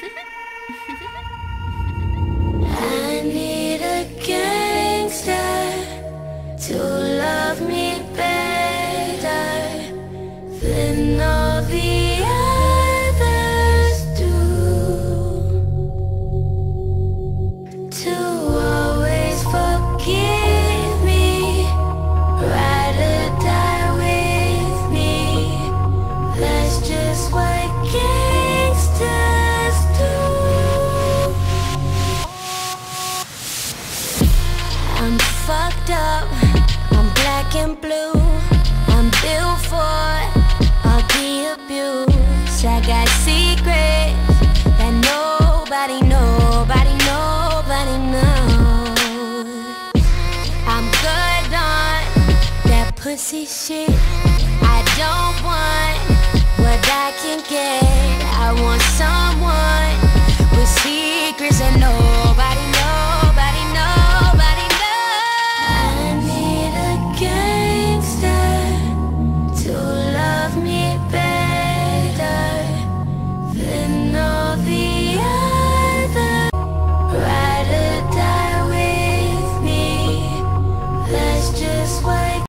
Hehehehe I'm fucked up, I'm black and blue. I'm built for all the abuse. I got secrets that nobody, nobody, nobody knows. I'm good on that pussy shit. I don't want